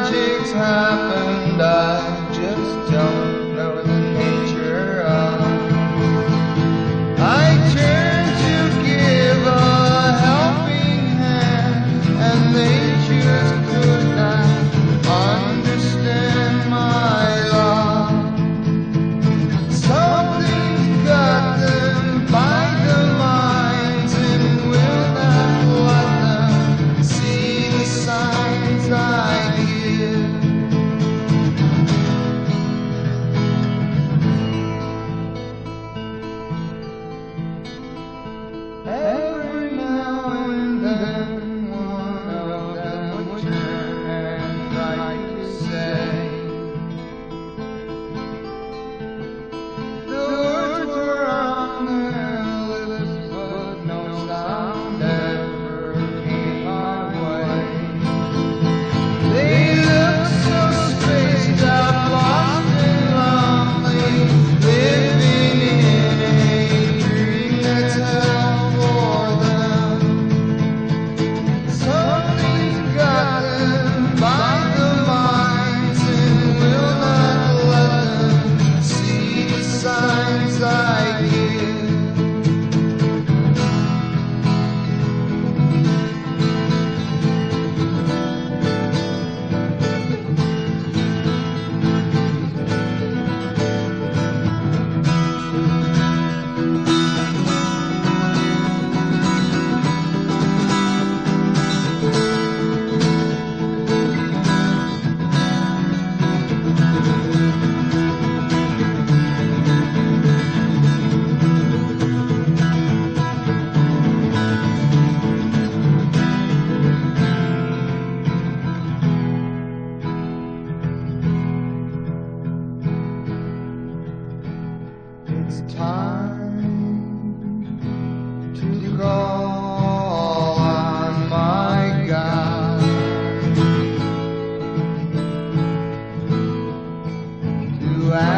magic's time.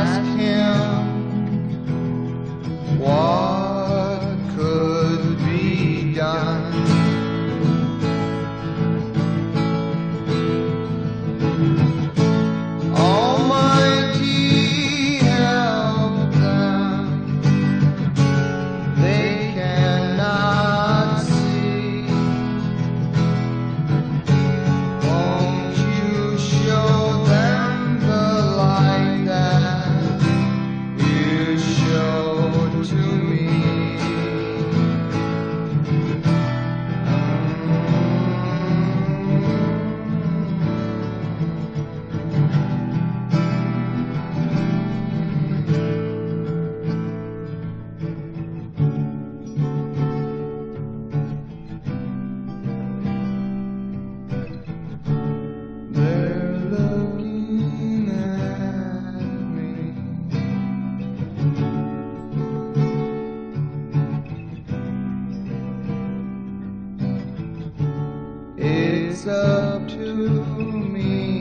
ask him what could be done. up to me.